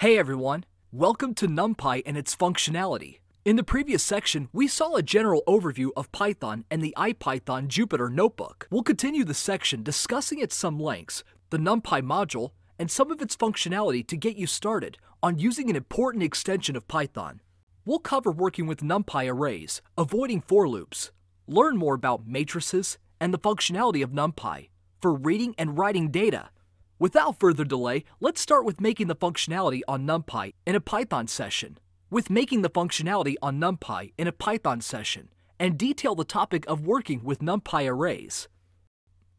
Hey everyone, welcome to NumPy and its functionality. In the previous section, we saw a general overview of Python and the IPython Jupyter notebook. We'll continue the section discussing at some lengths, the NumPy module, and some of its functionality to get you started on using an important extension of Python. We'll cover working with NumPy arrays, avoiding for loops, learn more about matrices, and the functionality of NumPy for reading and writing data. Without further delay, let's start with making the functionality on NumPy in a Python session. With making the functionality on NumPy in a Python session, and detail the topic of working with NumPy arrays.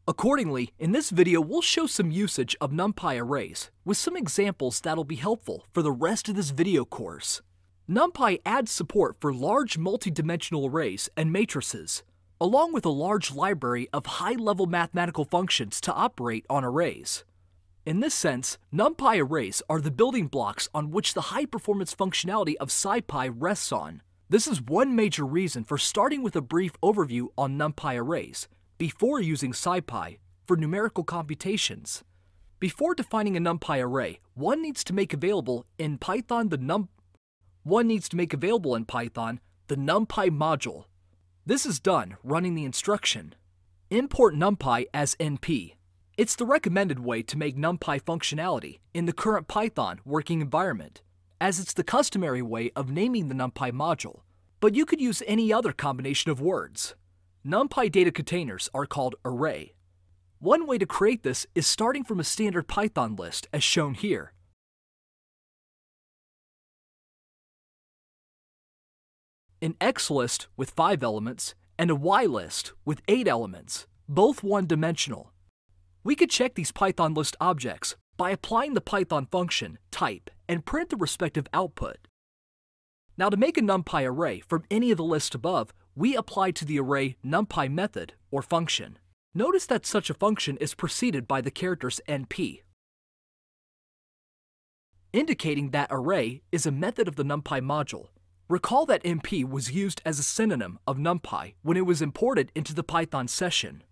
Accordingly, in this video we'll show some usage of NumPy arrays with some examples that'll be helpful for the rest of this video course. NumPy adds support for large multi-dimensional arrays and matrices, along with a large library of high-level mathematical functions to operate on arrays. In this sense, NumPy arrays are the building blocks on which the high-performance functionality of SciPy rests on. This is one major reason for starting with a brief overview on NumPy arrays, before using SciPy for numerical computations. Before defining a NumPy array, one needs to make available in Python the num one needs to make available in Python the NumPy module. This is done running the instruction import NumPy as NP. It's the recommended way to make NumPy functionality in the current Python working environment, as it's the customary way of naming the NumPy module, but you could use any other combination of words. NumPy data containers are called array. One way to create this is starting from a standard Python list as shown here. An X list with 5 elements and a Y list with 8 elements, both one-dimensional. We could check these Python list objects by applying the Python function type and print the respective output. Now to make a NumPy array from any of the lists above, we apply to the array NumPy method or function. Notice that such a function is preceded by the characters NP, indicating that array is a method of the NumPy module. Recall that NP was used as a synonym of NumPy when it was imported into the Python session.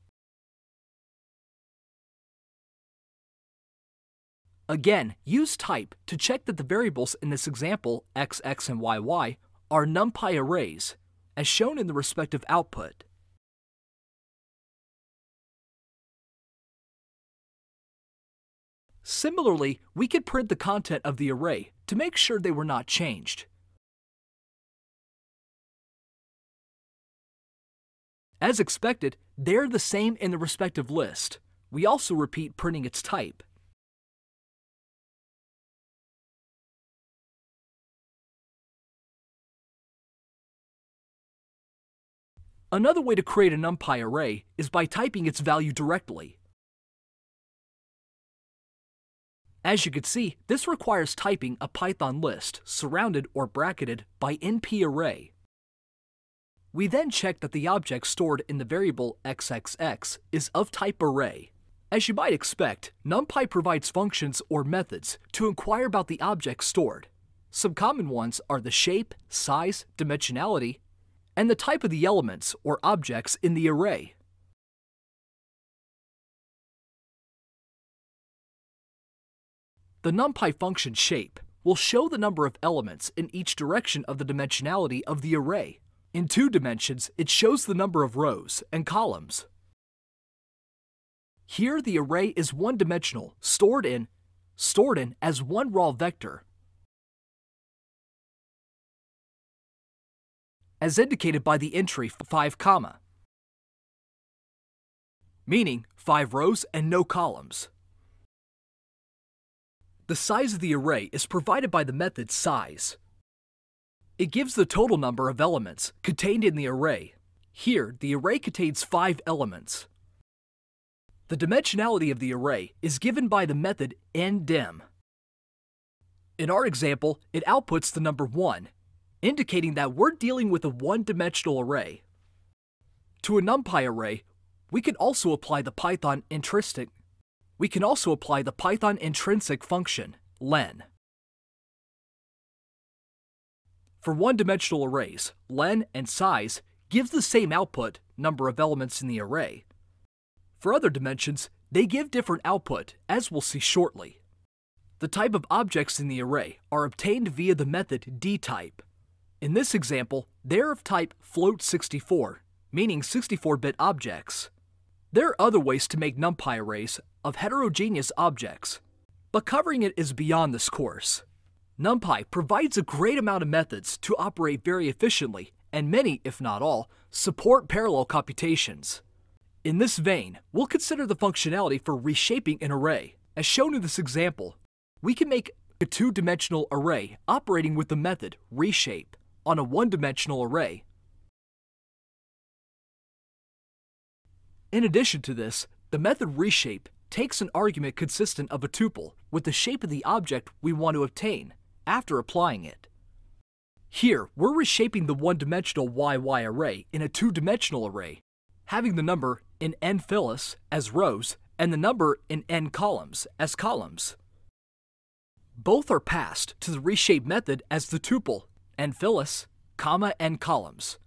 Again, use type to check that the variables in this example, x, x, and y, y, are NumPy arrays, as shown in the respective output. Similarly, we could print the content of the array to make sure they were not changed. As expected, they're the same in the respective list. We also repeat printing its type. Another way to create a NumPy array is by typing its value directly. As you can see, this requires typing a Python list surrounded or bracketed by nparray. We then check that the object stored in the variable xxx is of type array. As you might expect, NumPy provides functions or methods to inquire about the object stored. Some common ones are the shape, size, dimensionality, and the type of the elements or objects in the array. The NumPy function shape will show the number of elements in each direction of the dimensionality of the array. In two dimensions, it shows the number of rows and columns. Here the array is one-dimensional, stored in, stored in as one raw vector as indicated by the entry 5 comma, meaning 5 rows and no columns. The size of the array is provided by the method size. It gives the total number of elements contained in the array. Here, the array contains 5 elements. The dimensionality of the array is given by the method ndim. In our example, it outputs the number 1 indicating that we're dealing with a one-dimensional array. To a NumPy array, we can also apply the Python intrinsic we can also apply the Python intrinsic function, len. For one-dimensional arrays, len and size gives the same output, number of elements in the array. For other dimensions, they give different output, as we'll see shortly. the type of objects in the array are obtained via the method dtype. In this example, they're of type float64, meaning 64-bit objects. There are other ways to make NumPy arrays of heterogeneous objects, but covering it is beyond this course. NumPy provides a great amount of methods to operate very efficiently, and many, if not all, support parallel computations. In this vein, we'll consider the functionality for reshaping an array. As shown in this example, we can make a two-dimensional array operating with the method reshape on a one-dimensional array. In addition to this, the method reshape takes an argument consistent of a tuple with the shape of the object we want to obtain after applying it. Here, we're reshaping the one-dimensional YY array in a two-dimensional array, having the number in n files as rows and the number in n columns as columns. Both are passed to the reshape method as the tuple n files, comma n columns,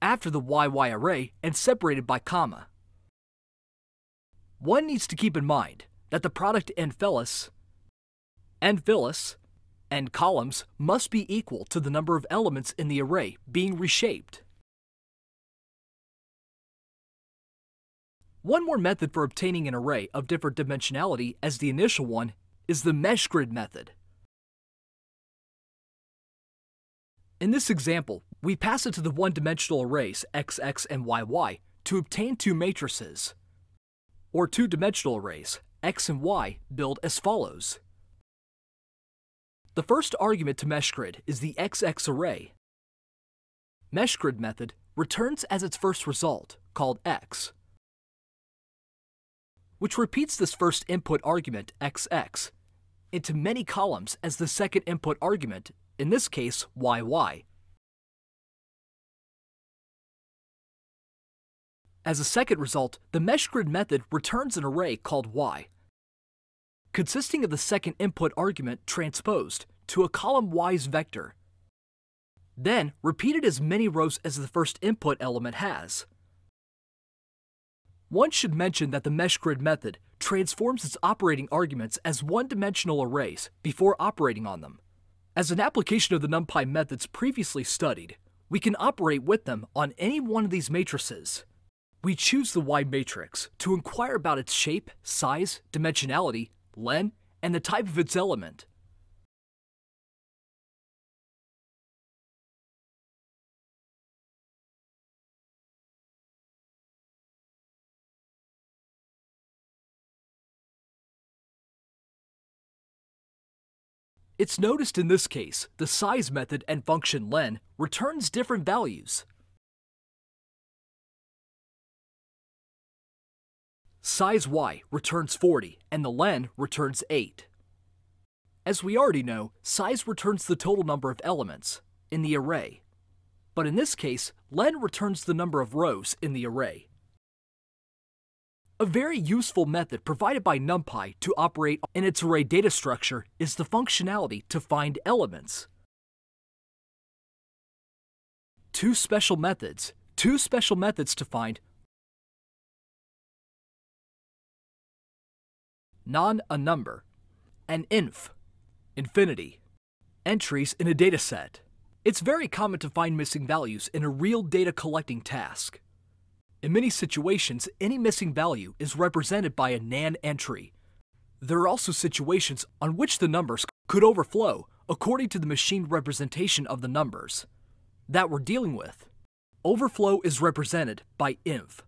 after the YY array and separated by comma. One needs to keep in mind that the product n files, n files, and columns must be equal to the number of elements in the array being reshaped. One more method for obtaining an array of different dimensionality as the initial one is the meshgrid method. In this example, we pass it to the one-dimensional arrays XX and YY to obtain two matrices or two-dimensional arrays, x and y, build as follows. The first argument to meshgrid is the XX array. Meshgrid method returns as its first result, called x, which repeats this first input argument, xx, into many columns as the second input argument, in this case, yy. As a second result, the meshgrid method returns an array called y, consisting of the second input argument transposed to a column y's vector. Then, repeated as many rows as the first input element has. One should mention that the meshgrid method transforms its operating arguments as one-dimensional arrays before operating on them. As an application of the NumPy methods previously studied, we can operate with them on any one of these matrices. We choose the Y matrix to inquire about its shape, size, dimensionality, len, and the type of its element. It's noticed in this case, the size method and function len returns different values. Size y returns 40 and the len returns 8. As we already know, size returns the total number of elements in the array. But in this case, len returns the number of rows in the array. A very useful method provided by NumPy to operate in its array data structure is the functionality to find elements. Two special methods, two special methods to find non a number, and inf, infinity, entries in a dataset. It's very common to find missing values in a real data collecting task. In many situations, any missing value is represented by a NaN entry. There are also situations on which the numbers could overflow according to the machine representation of the numbers that we're dealing with. Overflow is represented by inf.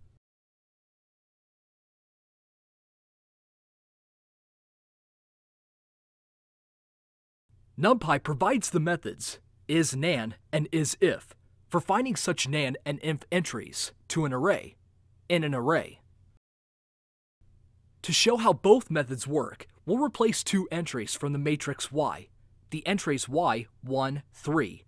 NumPy provides the methods isNaN and isinf for finding such NaN and inf entries to an array in an array. To show how both methods work, we'll replace two entries from the matrix Y, the entries Y, 1, 3.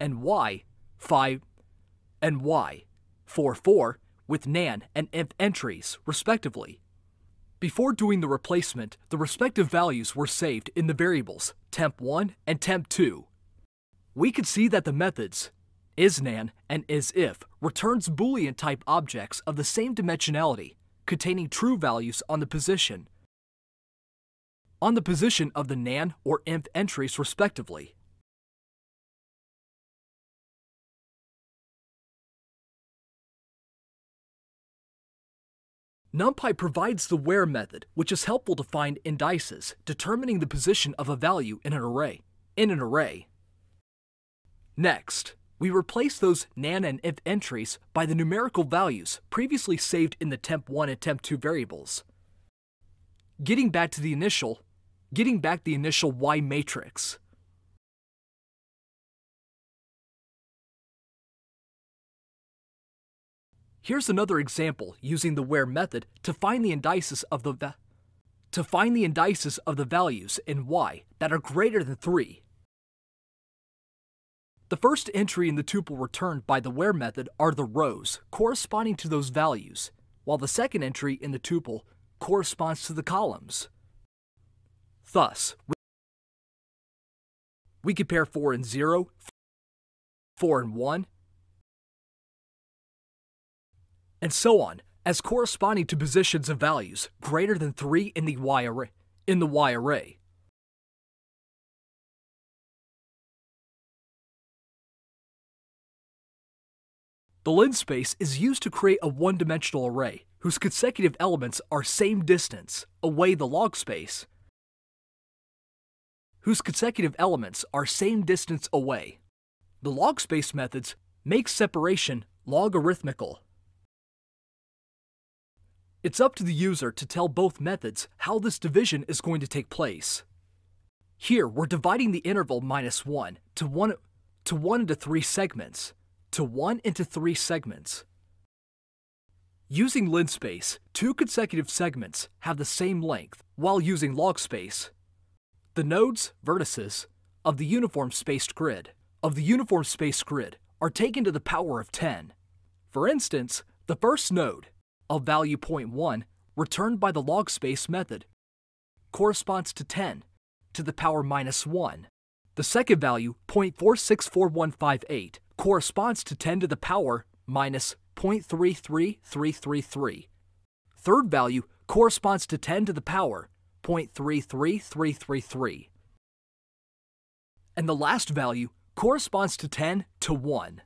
and Y, 5, and Y, 4, 4, with NaN and inf entries, respectively. Before doing the replacement, the respective values were saved in the variables temp1 and temp2. We could see that the methods isNan, and isinf returns Boolean type objects of the same dimensionality, containing true values on the position on the position of the nan or inf entries respectively. NumPy provides the where method, which is helpful to find indices, determining the position of a value in an array. In an array. Next, we replace those nan and inf entries by the numerical values previously saved in the temp1 and temp2 variables. Getting back to the initial, getting back the initial Y matrix. Here's another example using the where method to find the indices of the to find the indices of the values in y that are greater than 3. The first entry in the tuple returned by the where method are the rows corresponding to those values, while the second entry in the tuple corresponds to the columns. Thus, we compare 4 and 0, 4 and 1, and so on, as corresponding to positions of values greater than 3 in the Y array. In the y array. The linspace is used to create a one-dimensional array whose consecutive elements are same distance away the log space, whose consecutive elements are same distance away. The log space methods make separation logarithmical it's up to the user to tell both methods how this division is going to take place. Here, we're dividing the interval minus 1 to 1, to 1 into 3 segments, to 1 into 3 segments. Using linspace, two consecutive segments have the same length while using log space. The nodes, vertices, of the uniform spaced grid, of the uniform spaced grid are taken to the power of 10. For instance, the first node, of value 0.1 returned by the log space method corresponds to 10 to the power minus 1. The second value, 0.464158, corresponds to 10 to the power minus 0.33333. Third value corresponds to 10 to the power 0.33333. And the last value corresponds to 10 to 1.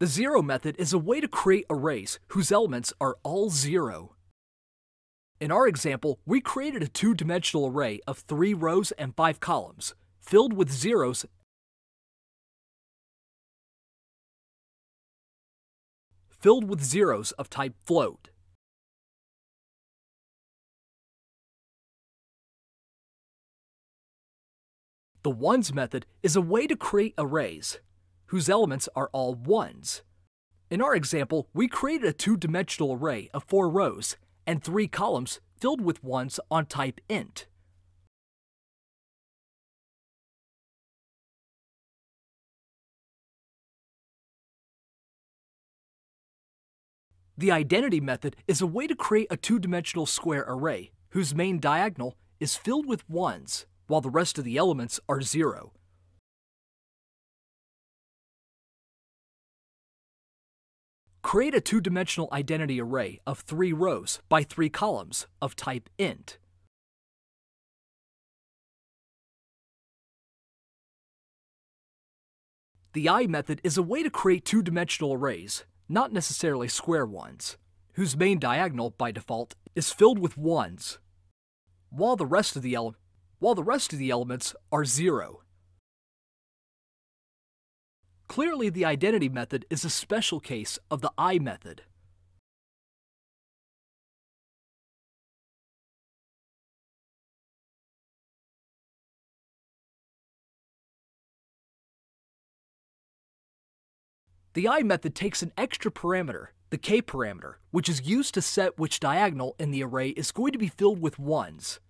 The zero method is a way to create arrays whose elements are all zero. In our example, we created a two-dimensional array of three rows and five columns, filled with zeros filled with zeros of type float. The ones method is a way to create arrays whose elements are all ones. In our example, we created a two-dimensional array of four rows and three columns filled with ones on type int. The identity method is a way to create a two-dimensional square array whose main diagonal is filled with ones, while the rest of the elements are zero. Create a two-dimensional identity array of three rows by three columns of type int. The eye method is a way to create two-dimensional arrays, not necessarily square ones, whose main diagonal, by default, is filled with ones, while the rest of the, while the, rest of the elements are zero. Clearly, the identity method is a special case of the eye method. The eye method takes an extra parameter, the k parameter, which is used to set which diagonal in the array is going to be filled with ones.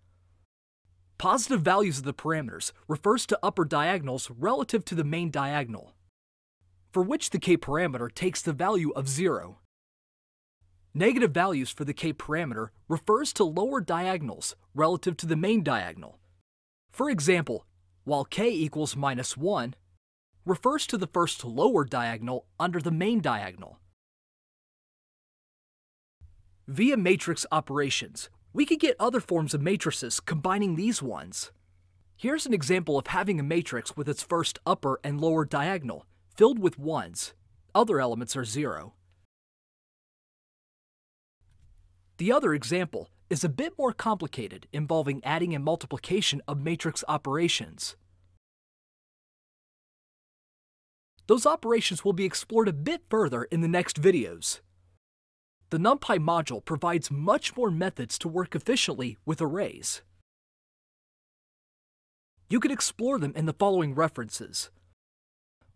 Positive values of the parameters refers to upper diagonals relative to the main diagonal for which the k parameter takes the value of 0. Negative values for the k parameter refers to lower diagonals relative to the main diagonal. For example, while k equals minus 1, refers to the first lower diagonal under the main diagonal. Via matrix operations, we could get other forms of matrices combining these ones. Here's an example of having a matrix with its first upper and lower diagonal, filled with ones. Other elements are zero. The other example is a bit more complicated, involving adding and multiplication of matrix operations. Those operations will be explored a bit further in the next videos. The NumPy module provides much more methods to work efficiently with arrays. You can explore them in the following references.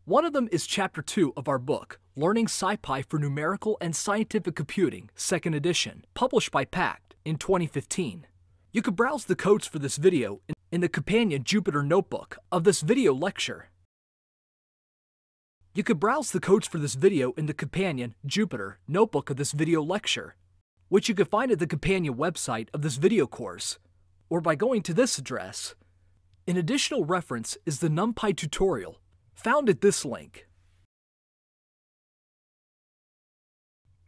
One of them is Chapter 2 of our book, Learning SciPy for Numerical and Scientific Computing, 2nd edition, published by Packt in 2015. You can browse the codes for this video in the companion Jupyter Notebook of this video lecture. You could browse the codes for this video in the companion Jupyter Notebook of this video lecture, which you can find at the companion website of this video course, or by going to this address, an additional reference is the NumPy tutorial, found at this link.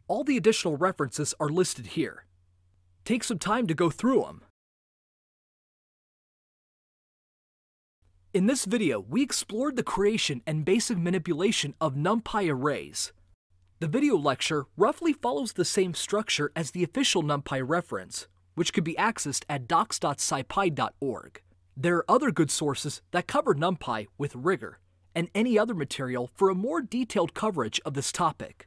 All the additional references are listed here. Take some time to go through them. In this video, we explored the creation and basic manipulation of NumPy arrays. The video lecture roughly follows the same structure as the official NumPy reference, which can be accessed at docs.scipy.org. There are other good sources that cover NumPy with rigor, and any other material for a more detailed coverage of this topic.